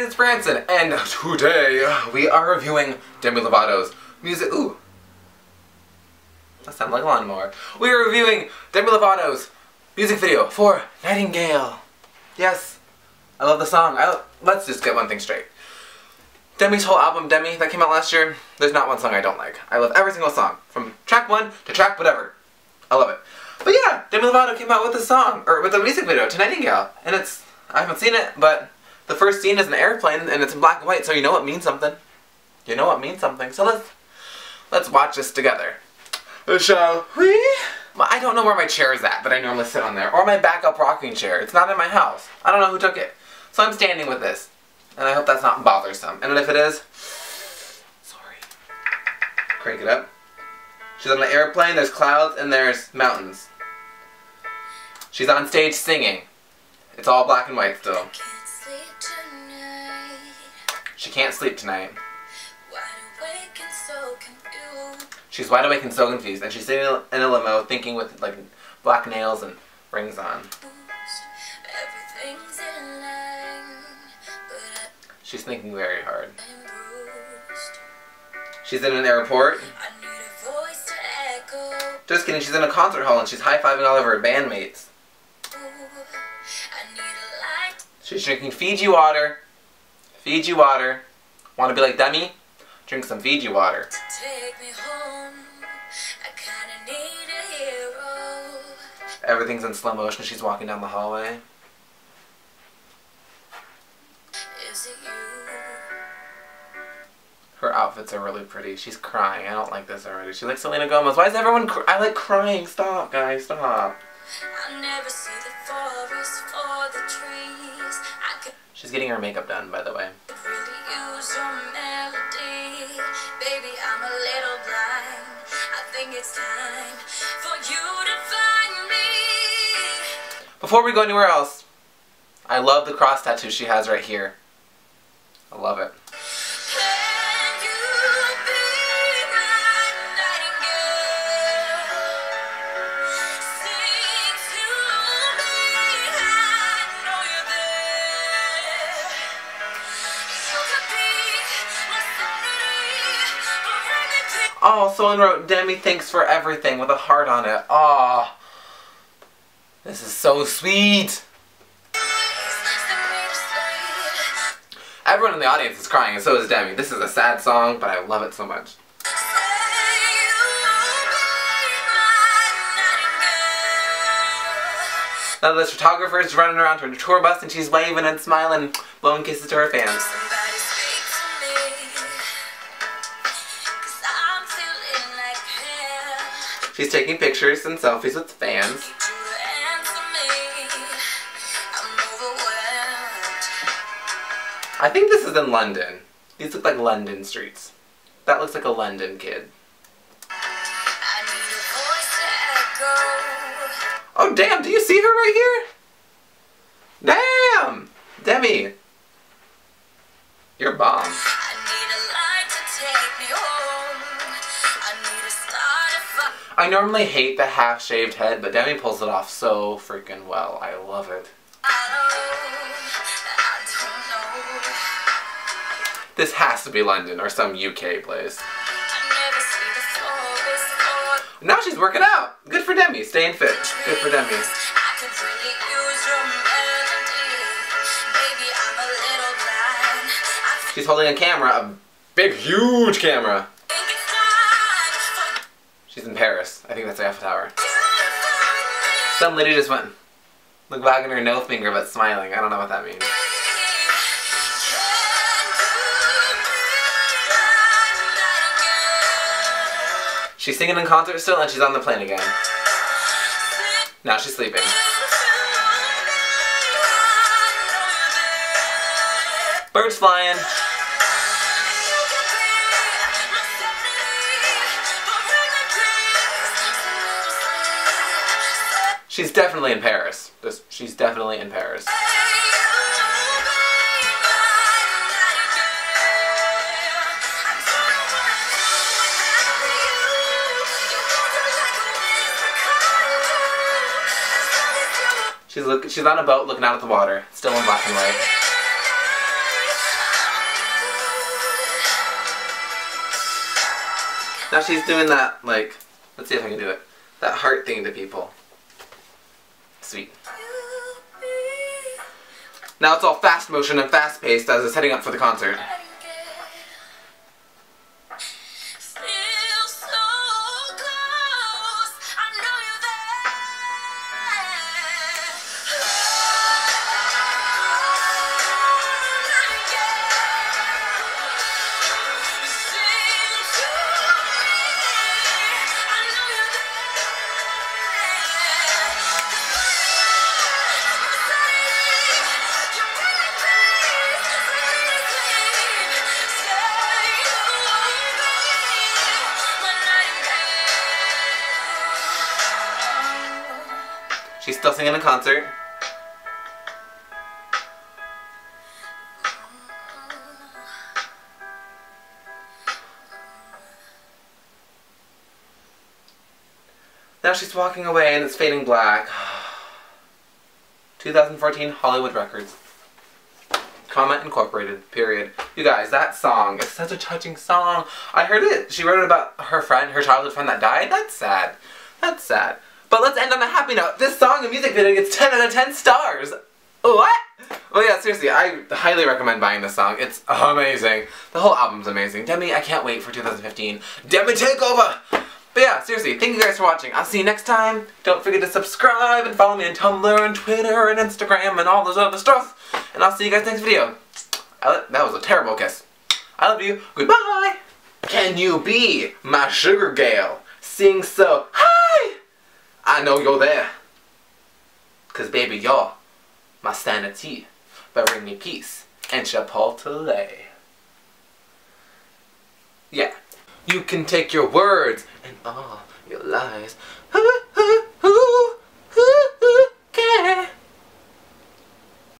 guys, it's Branson, and today we are reviewing Demi Lovato's music. Ooh, that sounds like a lawnmower. We are reviewing Demi Lovato's music video for Nightingale. Yes, I love the song. I, let's just get one thing straight. Demi's whole album, Demi, that came out last year, there's not one song I don't like. I love every single song, from track one to track whatever. I love it. But yeah, Demi Lovato came out with a song, or with a music video to Nightingale, and it's, I haven't seen it, but the first scene is an airplane, and it's in black and white, so you know it means something. You know it means something, so let's, let's watch this together. Shall we? I don't know where my chair is at that I normally sit on there, or my backup rocking chair. It's not in my house. I don't know who took it. So I'm standing with this. And I hope that's not bothersome. And if it is, sorry. Crank it up. She's on an airplane, there's clouds, and there's mountains. She's on stage singing. It's all black and white still. She can't sleep tonight. She's wide awake and so confused, and she's sitting in a limo thinking with like black nails and rings on. She's thinking very hard. She's in an airport. Just kidding, she's in a concert hall and she's high-fiving all of her bandmates. She's drinking Fiji water. Fiji water. Want to be like Demi? Drink some Fiji water. Everything's in slow motion. She's walking down the hallway. Her outfits are really pretty. She's crying. I don't like this already. She likes Selena Gomez. Why is everyone I like crying. Stop, guys. Stop. She's getting her makeup done, by the way. Before we go anywhere else, I love the cross tattoo she has right here. I love it. Oh, someone wrote Demi thanks for everything with a heart on it. Oh, this is so sweet. Everyone in the audience is crying and so is Demi. This is a sad song, but I love it so much. Now this photographer is running around to her tour bus and she's waving and smiling, blowing kisses to her fans. She's taking pictures and selfies with fans. I think this is in London. These look like London streets. That looks like a London kid. Oh damn, do you see her right here? Damn! Demi! You're bomb. I normally hate the half-shaved head, but Demi pulls it off so freaking well. I love it. This has to be London or some UK place. Now she's working out. Good for Demi. Staying fit. Good for Demi. She's holding a camera, a big, huge camera. She's in Paris. I think that's the Eiffel Tower. Some lady just went, look wagging her no finger but smiling. I don't know what that means. She's singing in concert still and she's on the plane again. Now she's sleeping. Birds flying. She's definitely in Paris. This, she's definitely in Paris. She's look. She's on a boat looking out at the water. Still in black and white. Now she's doing that like. Let's see if I can do it. That heart thing to people. Sweet. Now it's all fast motion and fast paced as it's heading up for the concert. She's still singing a concert. Now she's walking away and it's fading black. 2014 Hollywood Records. Comment Incorporated, period. You guys, that song is such a touching song. I heard it. She wrote it about her friend, her childhood friend that died. That's sad. That's sad. But let's end on a happy note. This song and music video gets 10 out of 10 stars. What? Well, yeah, seriously, I highly recommend buying this song. It's amazing. The whole album's amazing. Demi, I can't wait for 2015. Demi Takeover! But yeah, seriously, thank you guys for watching. I'll see you next time. Don't forget to subscribe and follow me on Tumblr and Twitter and Instagram and all those other stuff. And I'll see you guys next video. That was a terrible kiss. I love you. Goodbye. Can you be my sugar gal? Sing so hi. I know you're there. Cause baby, you're my sanity. But bring me peace and Chipotle. Yeah. You can take your words and all your lies.